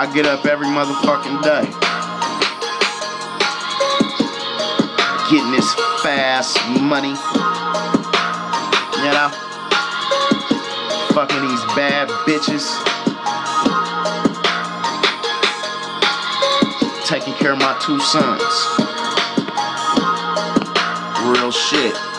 I get up every motherfucking day. Getting this fast money. You know? Fucking these bad bitches. Taking care of my two sons. Real shit.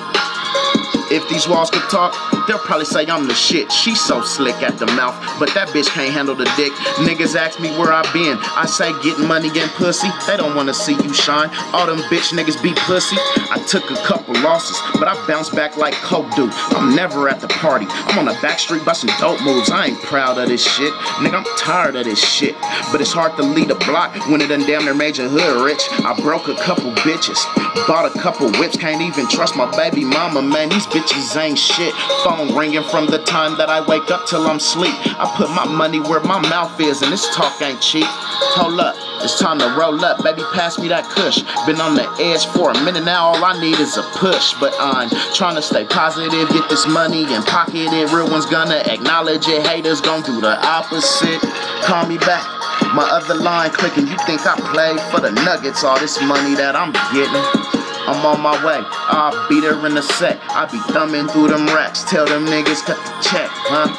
These walls could talk, they'll probably say I'm the shit. She's so slick at the mouth, but that bitch can't handle the dick. Niggas ask me where I been. I say getting money, getting pussy. They don't wanna see you shine. All them bitch niggas be pussy. I took a couple losses, but I bounced back like Coke do. I'm never at the party. I'm on the back street busting dope moves. I ain't proud of this shit. Nigga, I'm tired of this shit. But it's hard to lead a block when it done damn near made your hood rich. I broke a couple bitches. Bought a couple whips, can't even trust my baby mama, man. These bitches ain't shit. Phone ringing from the time that I wake up till I'm sleep. I put my money where my mouth is, and this talk ain't cheap. Hold up. It's time to roll up, baby. Pass me that kush. Been on the edge for a minute now. All I need is a push, but I'm trying to stay positive, get this money and pocket it. Real one's gonna acknowledge it. Haters gonna do the opposite. Call me back. My other line clicking. You think I play for the Nuggets? All this money that I'm getting. I'm on my way. I'll beat her in a sec. I be thumbing through them racks. Tell them niggas cut the check, huh?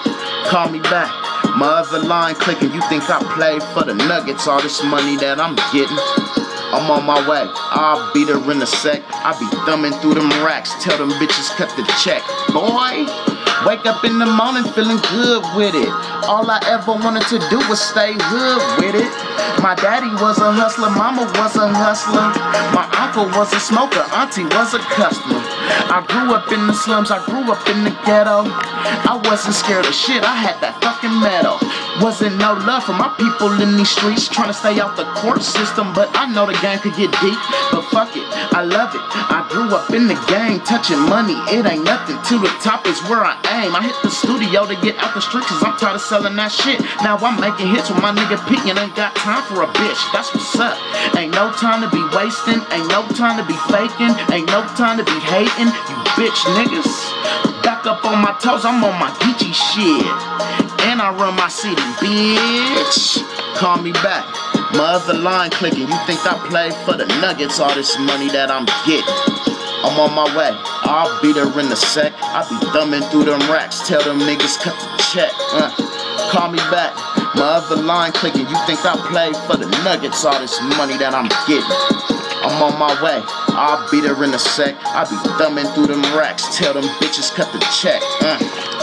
Call me back. My other line clicking. You think I play for the Nuggets? All this money that I'm getting. I'm on my way. I'll beat her in a sec. I be thumbing through them racks. Tell them bitches cut the check. Boy, wake up in the morning feeling good with it. All I ever wanted to do was stay hood with it. My daddy was a hustler, mama was a hustler. My uncle was a smoker, auntie was a customer. I grew up in the slums, I grew up in the ghetto. I wasn't scared of shit, I had that fucking metal. Wasn't no love for my people in these streets, trying to stay out the court system. But I know the game could get deep, fuck it, I love it. I grew up in the game, touching money, it ain't nothing. To the top is where I aim. I hit the studio to get out the streets, cause I'm tired of selling that shit. Now I'm making hits with my nigga P and ain't got time for a bitch. That's what's up. Ain't no time to be wasting, ain't no time to be faking, ain't no time to be hating. You bitch niggas. Back up on my toes, I'm on my Geechee shit. And I run my city, bitch. Call me back. My other line clicking. You think I play for the Nuggets? All this money that I'm getting. I'm on my way. I'll be there in a sec. I be thumbing through them racks. Tell them niggas cut the check. Uh, call me back. My other line clicking. You think I play for the Nuggets? All this money that I'm getting. I'm on my way. I'll be there in a sec. I be thumbing through them racks. Tell them bitches cut the check. Uh.